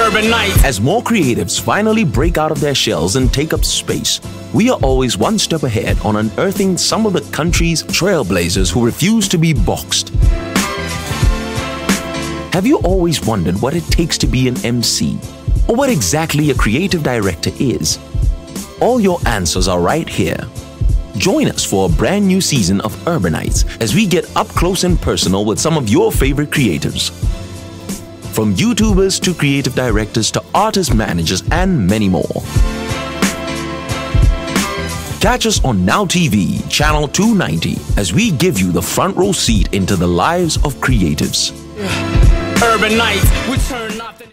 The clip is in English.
Urbanites. As more creatives finally break out of their shells and take up space, we are always one step ahead on unearthing some of the country's trailblazers who refuse to be boxed. Have you always wondered what it takes to be an MC? Or what exactly a creative director is? All your answers are right here. Join us for a brand new season of Urbanites as we get up close and personal with some of your favorite creatives. From YouTubers to creative directors to artist managers and many more. Catch us on Now TV, channel 290, as we give you the front row seat into the lives of creatives. Urbanites with